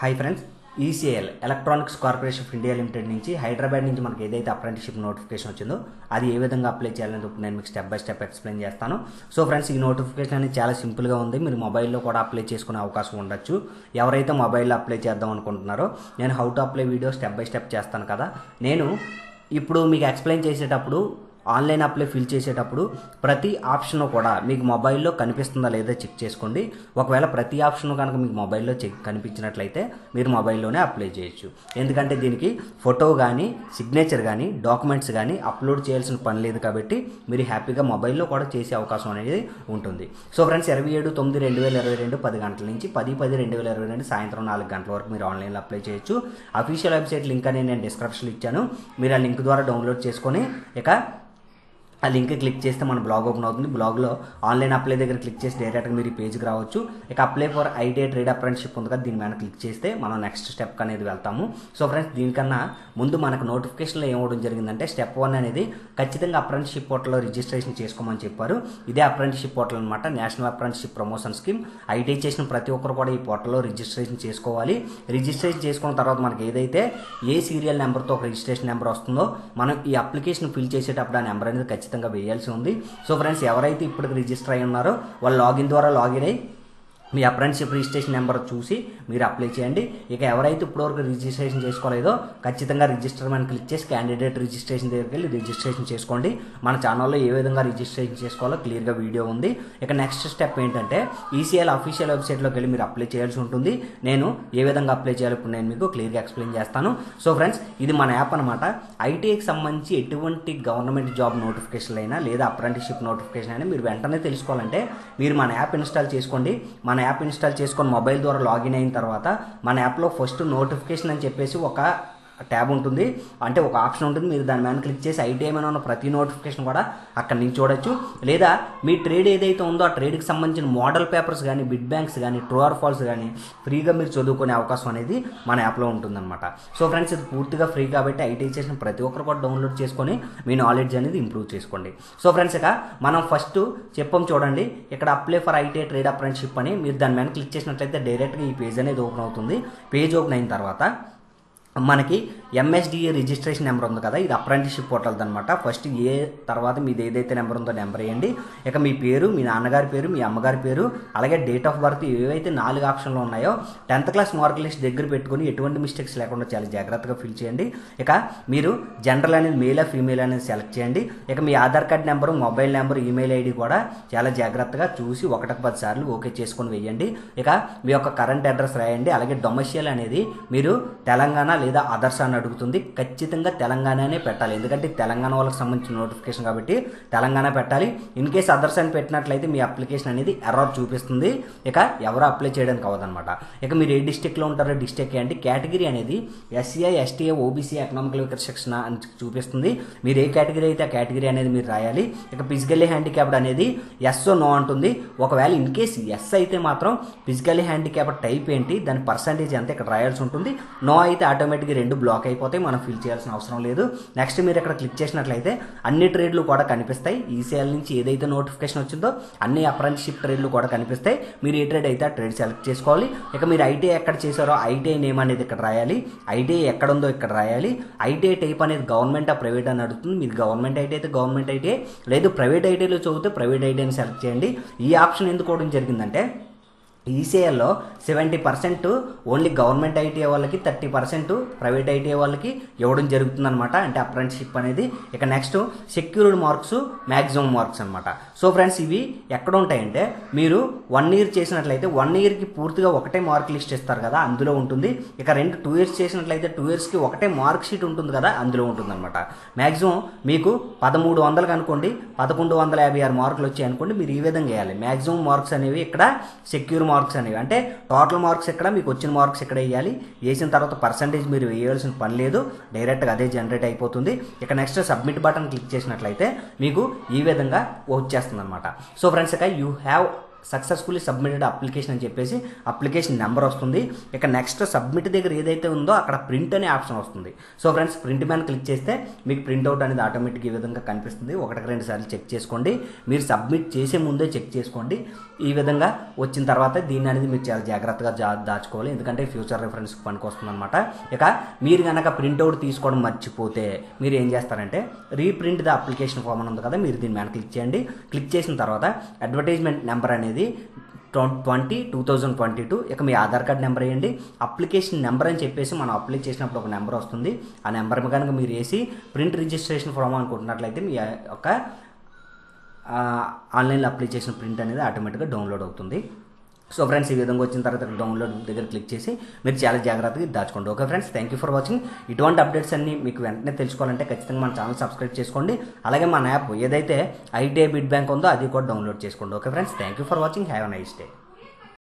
Hi friends ECL electronics corporation of India limited నుంచి హైదరాబాద్ నుంచి మనకి ఏదైతే అప్రెంటిషిప్ నోటిఫికేషన్ వచ్చిందో అది ఏ విధంగా అప్లై చేయాలని ఇప్పుడు నేను మీకు స్టెప్ బై స్టెప్ ఎక్స్ప్లెయిన్ చేస్తాను. సో ఫ్రెండ్స్ ఈ నోటిఫికేషన్ అనేది చాలా సింపుల్గా ఉంది. మీరు మొబైల్లో కూడా అప్లై చేసుకునే అవకాశం ఉండొచ్చు. ఎవరైతే మొబైల్లో అప్లై చేద్దాం అనుకుంటున్నారో నేను how to apply video step by step చేస్తాను కదా. నేను ఇప్పుడు మీకు ఎక్స్ప్లెయిన్ చేసేటప్పుడు ఆన్లైన్ అప్లై ఫిల్ చేసేటప్పుడు ప్రతి ఆప్షన్ కూడా మీకు మొబైల్లో కనిపిస్తుందా లేదా చెక్ చేసుకోండి. ఒకవేళ ప్రతి ఆప్షన్ కనుక మీకు మొబైల్లో చెక్ కనిపించినట్లయితే మీరు మొబైల్లోనే అప్లై చేయొచ్చు. ఎందుకంటే దీనికి ఫోటో కానీ సిగ్నేచర్ కానీ డాక్యుమెంట్స్ కానీ అప్లోడ్ చేయాల్సిన పని లేదు కాబట్టి మీరు హ్యాపీగా మొబైల్లో కూడా చేసే అవకాశం అనేది ఉంటుంది. సో ఫ్రెండ్స్ ఇరవై ఏడు తొమ్మిది రెండు వేల ఇరవై రెండు పది గంటల నుంచి పది పది రెండు వేల ఇరవై రెండు సాయంత్రం నాలుగు గంటల వరకు మీరు ఆన్లైన్లో అప్లై చేయొచ్చు. అఫీషియల్ వెబ్సైట్ లింక్ అనేది నేను డిస్క్రిప్షన్లో ఇచ్చాను. మీరు ఆ లింక్ ద్వారా డౌన్లోడ్ చేసుకొని ఇక ఆ లింక్ క్లిక్ చేస్తే మన బ్లాగ్ ఓపెన్ అవుతుంది. బ్లాగ్లో ఆన్లైన్ అప్లై దగ్గర క్లిక్ చేసి డైరెక్ట్గా మీరు ఈ పేజ్కి రావచ్చు. ఇక apply for ITI trade apprenticeship ఉంది కదా దీని మీద క్లిక్ చేస్తే మనం నెక్స్ట్ స్టెప్ అనేది వెళ్తాము. సో ఫ్రెండ్స్ దీనికన్నా ముందు మనకు నోటిఫికేషన్లో ఏమవడం జరిగిందంటే స్టెప్ వన్ అనేది ఖచ్చితంగా అప్రెంటిషిప్ పోర్టల్లో రిజిస్ట్రేషన్ చేసుకోమని చెప్పారు. ఇదే అప్రెంటిషిప్ పోర్టల్ అనమాట national apprenticeship promotion scheme. ITI చేసిన ప్రతి ఒక్కరు కూడా ఈ పోర్టల్లో రిజిస్ట్రేషన్ చేసుకోవాలి. రిజిస్ట్రేషన్ చేసుకున్న తర్వాత మనకి ఏదైతే ఏ సీరియల్ నెంబర్తో ఒక రిజిస్ట్రేషన్ నెంబర్ వస్తుందో మనం ఈ అప్లికేషన్ ఫిల్ చేసేటప్పుడు ఆ నెంబర్ అనేది ఖచ్చితంగా వేయాల్సి ఉంది. సో ఫ్రెండ్స్ ఎవరైతే ఇప్పటికి రిజిస్టర్ అయి ఉన్నారో వాళ్ళు లాగిన్ ద్వారా లాగిన్ అయ్యి మీ అప్రెంటిషిప్ రిజిస్ట్రేషన్ నెంబర్ చూసి మీరు అప్లై చేయండి. ఇక ఎవరైతే ఇప్పటివరకు రిజిస్ట్రేషన్ చేసుకోలేదో ఖచ్చితంగా రిజిస్టర్ అని క్లిక్ చేసి క్యాండిడేట్ రిజిస్ట్రేషన్ దగ్గరికి వెళ్ళి రిజిస్ట్రేషన్ చేసుకోండి. మన ఛానల్లో ఏ విధంగా రిజిస్ట్రేషన్ చేసుకోవాలో క్లియర్గా వీడియో ఉంది. ఇక నెక్స్ట్ స్టెప్ ఏంటంటే ఈసీఎల్ అఫీషియల్ వెబ్సైట్లోకి వెళ్ళి మీరు అప్లై చేయాల్సి ఉంటుంది. నేను ఏ విధంగా అప్లై చేయాలో ఇప్పుడు నేను మీకు క్లియర్గా ఎక్స్ప్లెయిన్ చేస్తాను. సో ఫ్రెండ్స్ ఇది మన యాప్ అనమాట ఐటీఐకి సంబంధించి ఎటువంటి గవర్నమెంట్ జాబ్ నోటిఫికేషన్ అయినా లేదా అప్రెంటిషిప్ నోటిఫికేషన్ అయినా మీరు వెంటనే తెలుసుకోవాలంటే మీరు మన యాప్ ఇన్స్టాల్ చేసుకోండి. మన యాప్ ఇన్స్టాల్ చేసుకొని మొబైల్ ద్వారా లాగిన్ అయిన తర్వాత మన యాప్లో ఫస్ట్ నోటిఫికేషన్ అని చెప్పేసి ఒక ట్యాబ్ ఉంటుంది. అంటే ఒక ఆప్షన్ ఉంటుంది. మీరు దాని మీద క్లిక్ చేసి ఐటీఐ ఉన్న ప్రతి నోటిఫికేషన్ కూడా అక్కడి నుంచి చూడొచ్చు. లేదా మీ ట్రేడ్ ఏదైతే ఉందో ఆ ట్రేడ్కి సంబంధించిన మోడల్ పేపర్స్ కానీ బిడ్ బ్యాంక్స్ కానీ ట్రూ ఆర్ ఫాల్స్ కానీ ఫ్రీగా మీరు చదువుకునే అవకాశం అనేది మన యాప్లో ఉంటుందన్నమాట. సో ఫ్రెండ్స్ ఇది పూర్తిగా ఫ్రీ కాబట్టి ఐటీఐ చేసిన ప్రతి ఒక్కరు కూడా డౌన్లోడ్ చేసుకొని మీ నాలెడ్జ్ అనేది ఇంప్రూవ్ చేసుకోండి. సో ఫ్రెండ్స్ ఇక మనం ఫస్ట్ చెప్పం చూడండి. ఇక్కడ apply for ITI trade apprenticeship అని మీరు దాని మీద క్లిక్ చేసినట్లయితే డైరెక్ట్గా ఈ పేజ్ అనేది ఓపెన్ అవుతుంది. పేజ్ ఓపెన్ అయిన తర్వాత మనకి ఎంఎస్డిఏ రిజిస్ట్రేషన్ నెంబర్ ఉంది కదా ఇది అప్రెంటిషిప్ పోర్టల్ అనమాట ఫస్ట్ ఏ తర్వాత మీది ఏదైతే నెంబర్ ఉందో నెంబర్ వేయండి. ఇక మీ పేరు మీ నాన్నగారి పేరు మీ అమ్మగారి పేరు అలాగే డేట్ ఆఫ్ బర్త్ ఏవైతే నాలుగు ఆప్షన్లు ఉన్నాయో టెన్త్ క్లాస్ మార్క్ లిస్ట్ దగ్గర పెట్టుకుని ఎటువంటి మిస్టేక్స్ లేకుండా చాలా జాగ్రత్తగా ఫిల్ చేయండి. ఇక మీరు జనరల్ అనేది మేల్ ఫీమేల్ అనేది సెలెక్ట్ చేయండి. ఇక మీ Aadhaar card number mobile number email ID కూడా చాలా జాగ్రత్తగా చూసి ఒకటికి పది సార్లు ఓకే చేసుకొని వేయండి. ఇక మీ యొక్క కరెంట్ అడ్రస్ రాయండి. అలాగే డొమెషియల్ అనేది మీరు తెలంగాణ లేదా అదర్స్ అని అడుగుతుంది. ఖచ్చితంగా తెలంగాణనే పెట్టాలి. ఎందుకంటే తెలంగాణ వాళ్ళకి సంబంధించిన నోటిఫికేషన్ కాబట్టి తెలంగాణ పెట్టాలి. ఇన్ కేసు అదర్స్ అని పెట్టినట్లయితే మీ అప్లికేషన్ అనేది ఎర్రర్ చూపిస్తుంది. ఇక ఎవరు అప్లై చేయడానికి అవ్వదన్నమాట. ఇక మీరు ఏ డిస్టిక్లో ఉంటారో డిస్టిక్ ఏంటి కేటగిరీ అనేది SCI STI OBC economical weaker section అని చూపిస్తుంది. మీరు ఏ కేటగిరీ అయితే ఆ కేటగిరీ అనేది మీరు రాయాలి. ఇక ఫిజికల్లీ హ్యాండిక్యాప్డ్ అనేది ఎస్ నో అంటుంది. ఒకవేళ ఇన్ కేస్ ఎస్ అయితే మాత్రం ఫిజికల్లీ హ్యాండిక్యాప్డ్ టైప్ ఏంటి? దాని పర్సంటేజ్ ఎంత ఇక్కడ రాయాల్సి ఉంటుంది. నో అయితే ఆటోమేటిక్గా రెండు బ్లాక్ అయిపోతాయి మనం ఫిల్ చేయాల్సిన అవసరం లేదు. నెక్స్ట్ మీరు ఇక్కడ క్లిక్ చేసినట్లయితే అన్ని ట్రేడ్లు కూడా కనిపిస్తాయి. ఈసీఎల్ నుంచి ఏదైతే నోటిఫికేషన్ వచ్చిందో అన్ని అప్రెంటిషిప్ ట్రేడ్లు కూడా కనిపిస్తాయి. మీరు ఏ ట్రేడ్ అయితే ఆ ట్రేడ్ సెలెక్ట్ చేసుకోవాలి. ఇక మీరు ఐటీఐ ఎక్కడ చేశారో ఐటీఐ నేమ్ అనేది ఇక్కడ రాయాలి. ఐటీఐ ఎక్కడ ఉందో ఇక్కడ రాయాలి. ఐటీఐ టైప్ అనేది గవర్నమెంట్ ఆ ప్రైవేట్ అని అడుగుతుంది. మీరు గవర్నమెంట్ ఐటీ అయితే గవర్నమెంట్ ఐటీఐ లేదు ప్రైవేట్ ఐటీఐలో చదివితే ప్రైవేట్ ఐటీఐని సెలెక్ట్ చేయండి. ఈ ఆప్షన్ ఎందుకోవడం జరిగిందంటే ఈసీఐలో seventy percent only government ITI వాళ్ళకి థర్టీ పర్సెంట్ ప్రైవేట్ ఐటీఐ వాళ్ళకి ఇవ్వడం జరుగుతుందన్నమాట. అంటే అప్రెంటిషిప్ అనేది. ఇక next secured marks maximum marks అనమాట సో ఫ్రెండ్స్ ఇవి ఎక్కడ ఉంటాయంటే మీరు వన్ ఇయర్ చేసినట్లయితే వన్ ఇయర్కి పూర్తిగా ఒకటే మార్క్ లిస్ట్ ఇస్తారు కదా అందులో ఉంటుంది. ఇక రెండు టూ ఇయర్స్ చేసినట్లయితే టూ ఇయర్స్కి ఒకటే మార్క్ షీట్ ఉంటుంది కదా అందులో ఉంటుంది అనమాట మ్యాక్సిమం మీకు పదమూడు వందలకు అనుకోండి పదకొండు వందల యాభై ఆరు మార్కులు వచ్చాయి అనుకోండి మీరు ఈ విధంగా వేయాలి. మ్యాక్సిమం మార్క్స్ అనేవి ఇక్కడ సెక్యూర్ మార్క్స్ మార్క్స్ అనేవి. అంటే టోటల్ మార్క్స్ ఇక్కడ మీకు వచ్చిన మార్క్స్ ఇక్కడ వేయాలి వేసిన తర్వాత పర్సంటేజ్ మీరు వేయాల్సిన పని లేదు డైరెక్ట్గా అదే జనరేట్ అయిపోతుంది. ఇక నెక్స్ట్ సబ్మిట్ బటన్ క్లిక్ చేసినట్లయితే మీకు ఈ విధంగా వచ్చేస్తుంది అనమాట సో ఫ్రెండ్స్ ఇక you have successfully submitted application అని చెప్పేసి అప్లికేషన్ నెంబర్ వస్తుంది. ఇక నెక్స్ట్ సబ్మిట్ దగ్గర ఏదైతే ఉందో అక్కడ ప్రింట్ అనే ఆప్షన్ వస్తుంది. సో ఫ్రెండ్స్ ప్రింట్ మ్యాన్ క్లిక్ చేస్తే మీకు ప్రింట్అవుట్ అనేది ఆటోమేటిక్ ఈ విధంగా కనిపిస్తుంది. ఒకటికి రెండు సార్లు చెక్ చేసుకోండి. మీరు సబ్మిట్ చేసే ముందే చెక్ చేసుకోండి. ఈ విధంగా వచ్చిన తర్వాత దీన్ని అనేది మీరు చాలా జాగ్రత్తగా జా దాచుకోవాలి. ఎందుకంటే ఫ్యూచర్ రిఫరెన్స్ పనికి వస్తుంది అనమాట ఇక మీరు కనుక ప్రింట్అవుట్ తీసుకోవడం మర్చిపోతే మీరు ఏం చేస్తారంటే రీప్రింట్ ద అప్లికేషన్ ఫామ్ అని ఉంది కదా మీరు దీని మీద క్లిక్ చేయండి. క్లిక్ చేసిన తర్వాత అడ్వర్టైజ్మెంట్ నెంబర్ అనేది twenty two thousand twenty two ఇక మీ ఆధార్ కార్డ్ నెంబర్ వేయండి. అప్లికేషన్ నెంబర్ అని చెప్పేసి మనం అప్లై చేసినప్పుడు ఒక నెంబర్ వస్తుంది. ఆ నెంబర్ కనుక మీరు వేసి ప్రింట్ రిజిస్ట్రేషన్ ఫామ్ అనుకుంటున్నట్లయితే మీ యొక్క ఆన్లైన్లో అప్లై చేసిన ప్రింట్ అనేది ఆటోమేటిక్గా డౌన్లోడ్ అవుతుంది. సో ఫ్రెండ్స్ ఈ విధంగా వచ్చిన తర్వాత డౌన్లోడ్ దగ్గర క్లిక్ చేసి మీరు చాలా జాగ్రత్తగా దాచుకోండి. Okay friends thank you for watching ఇటువంటి అప్డేట్స్ అన్ని మీకు వెంటనే తెలుసుకోవాలంటే ఖచ్చితంగా మన ఛానల్ సబ్స్క్రైబ్ చేసుకోండి. అలాగే మన యాప్ ఏదైతే ఐటీఐ బిడ్ బ్యాంక్ ఉందో అది కూడా డౌన్లోడ్ చేసుకోండి. Okay friends thank you for watching have nice day